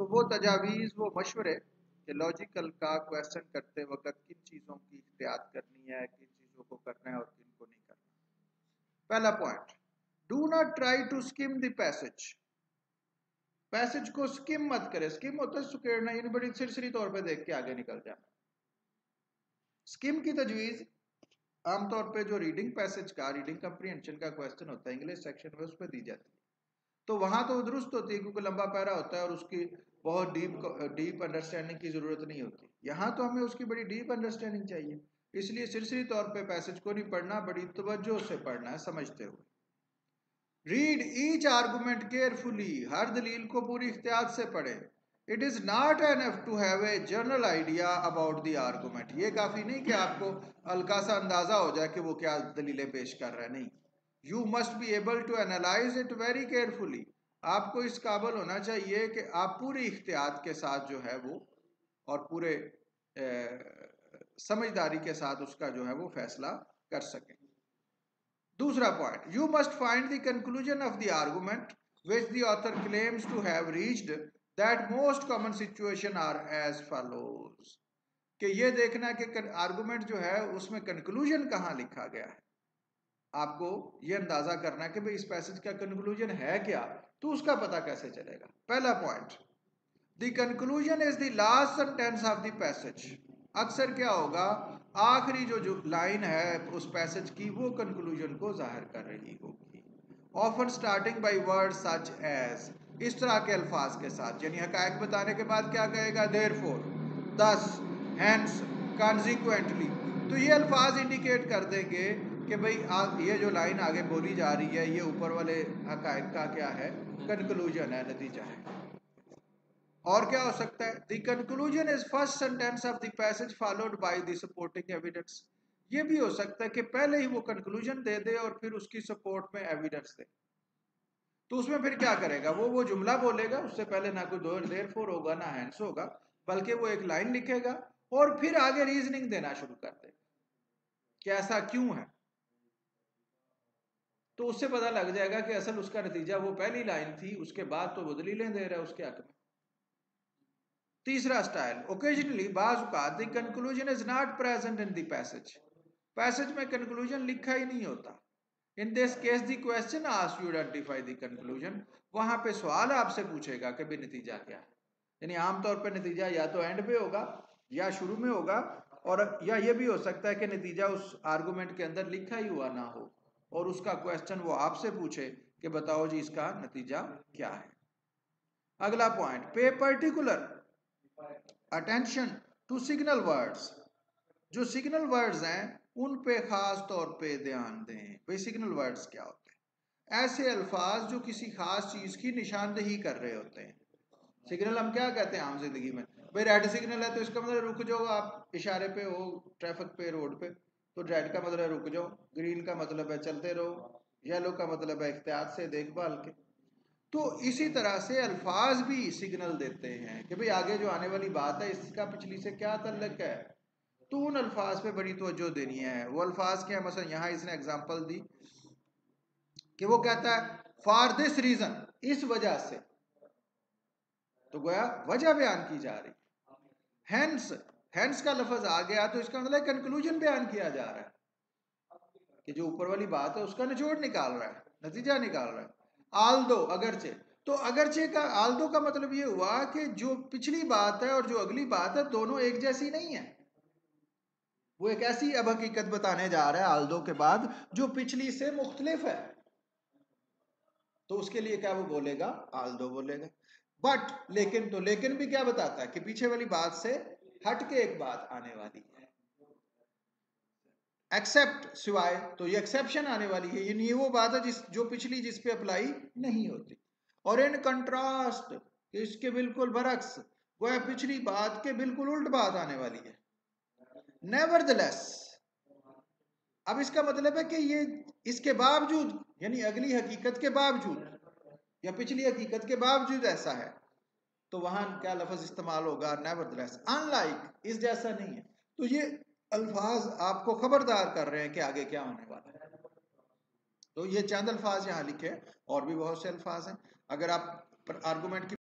तो वो तजावीज़, वो मशवरे कि लॉजिकल का क्वेश्चन करते वक्त किन चीज़ों की एहतियात करनी है, किन चीज़ों को करना है और किन को नहीं करना पहला point do not try to skim the passage passage को स्किम मत करे। स्किम होता है सुकेड़ना, यानी बड़ी सिरसरी तौर पे देख के आगे निकल जाना। स्किम की तजवीज़ आमतौर पे जो रीडिंग पैसेज का रीडिंग कंप्रीहेंशन का क्वेश्चन होता है इंग्लिश सेक्शन में उस पर दी जाती है। तो वहाँ तो दुरुस्त होती है, क्योंकि लंबा पैरा होता है और उसकी बहुत डीप डीप अंडरस्टैंडिंग की ज़रूरत नहीं होती। यहाँ तो हमें उसकी बड़ी डीप अंडरस्टैंडिंग चाहिए। इसलिए सिरसरी तौर पे पैसेज को नहीं पढ़ना, बड़ी तवज्जो से पढ़ना है, समझते हुए। रीड ईच आर्गूमेंट केयरफुली हर दलील को पूरी इख्तियात से पढ़े। It is not enough to have a general idea about the argument ये काफ़ी नहीं कि आपको हल्का सा अंदाज़ा हो जाए कि वो क्या दलीलें पेश कर रहे हैं, नहीं। You must be able to analyse it very carefully आपको इस काबल होना चाहिए कि आप पूरी इख्तियात के साथ जो है वो और पूरे ए, समझदारी के साथ उसका जो है वो फैसला कर सकें। दूसरा point you must find the conclusion of the argument which author claims to have reached that most common situation are as follows कि ये देखना कि आर्गूमेंट जो है उसमें कंक्लूजन कहाँ लिखा गया है। आपको ये अंदाज़ा करना है कि भाई इस पैसेज का कंक्लूजन है क्या? तो उसका पता कैसे चलेगा? पहला point the conclusion is the last sentence of the passage अक्सर क्या होगा? आखिरी जो जो लाइन है उस पैसेज की, वो कंक्लूजन को ज़ाहिर कर रही होगी। Often starting by word such as इस तरह के अल्फाज के साथ, यानी हकायक बताने के बाद क्या कहेगा? Therefore thus hence consequently तो ये अल्फाज इंडिकेट कर देंगे कि भाई आ, ये जो लाइन आगे बोली जा रही है ये ऊपर वाले हकायक का क्या है? कंक्लूजन है नतीजा है। और क्या हो सकता है? The conclusion is first sentence of the passage followed by the supporting evidence ये भी हो सकता है कि पहले ही वो कंक्लूजन दे दे और फिर उसकी सपोर्ट में एविडेंस दे। तो उसमें फिर क्या करेगा? वो वो जुमला बोलेगा उससे पहले ना कोई देर फोर होगा ना हैंड्स होगा बल्कि वो एक लाइन लिखेगा और फिर आगे रीजनिंग देना शुरू कर देगा कि ऐसा क्यों है? तो उससे पता लग जाएगा कि असल उसका नतीजा वो पहली लाइन थी, उसके बाद तो वो दलीलें दे रहा है उसके हक में तीसरा स्टाइल ओकेजनली बाज conclusion is not present in the passage में कंक्लूजन लिखा ही नहीं होता। In this case the question ask you identify the conclusion वहाँ पे सवाल आपसे पूछेगा कि भी नतीजा क्या है। यानी आमतौर पर नतीजा या तो एंड पे होगा, या शुरू में होगा, और या ये भी हो सकता है कि नतीजा उस आर्गूमेंट के अंदर लिखा ही हुआ ना हो। और उसका क्वेश्चन वो आपसे पूछे कि बताओ जी इसका नतीजा क्या है। अगला पॉइंट पे particular attention to signal words जो सिग्नल वर्ड्स हैं, उन पे खास तौर पे ध्यान दें। भाई सिग्नल वर्ड्स क्या होते हैं? ऐसे अल्फाज जो किसी खास चीज़ की निशानदेही कर रहे होते हैं। सिग्नल हम क्या कहते हैं आम ज़िंदगी में? भाई रेड सिग्नल है तो इसका मतलब रुक जाओ आप इशारे पे हो ट्रैफ़िक पे रोड पे। तो रेड का मतलब है रुक जाओ ग्रीन का मतलब है चलते रहो येलो का मतलब है इख्तियार से देखभाल के। तो इसी तरह से अल्फाज भी सिग्नल देते हैं कि भाई आगे जो आने वाली बात है, इसका पिछली से क्या तल्लक है? तो उन अल्फाज पे बड़ी तवज्जो देनी है। वो अल्फाज क्या मसला यहाँ इसने एग्ज़ाम्पल दी कि वो कहता है फॉर दिस रीजन इस वजह से। तो गोया, वजह बयान की जा रही हैंस हैंस का लफज आ गया तो इसका मतलब कंक्लूजन बयान किया जा रहा है। कि जो ऊपर वाली बात है, उसका निचोड़ निकाल रहा है, नतीजा निकाल रहा है। आल दो अगरचे। तो अगरचे का आल दो का मतलब ये हुआ कि जो पिछली बात है और जो अगली बात है, दोनों एक जैसी नहीं है। वो एक ऐसी अब हकीकत बताने जा रहा है आल्दो के बाद, जो पिछली से मुख्तलिफ़ है। तो उसके लिए क्या वो बोलेगा? आल्दो बोलेगा। बट लेकिन तो लेकिन भी क्या बताता है कि पीछे वाली बात से हट के एक बात आने वाली है। एक्सेप्ट सिवाय तो ये एक्सेप्शन आने वाली है। ये वो बात है जिस, जो पिछली जिस पे अप्लाई नहीं होती। और इन कंट्रास्ट इसके बिल्कुल बरक्स वो है पिछली बात के बिल्कुल उल्ट बात आने वाली है। नेवर अब इसका मतलब है कि ये, इसके बावजूद, यानी अगली हकीकत के बावजूद, या पिछली हकीकत के बावजूद ऐसा है। तो वहाँ क्या लफज इस्तेमाल होगा? नेवरदलेस अनलाइक इस जैसा नहीं है। तो ये अल्फाज आपको खबरदार कर रहे हैं कि आगे क्या होने वाला है। तो ये चंद अल्फाज यहाँ लिखे और भी बहुत से अल्फाज हैं। अगर आप आर्गूमेंट की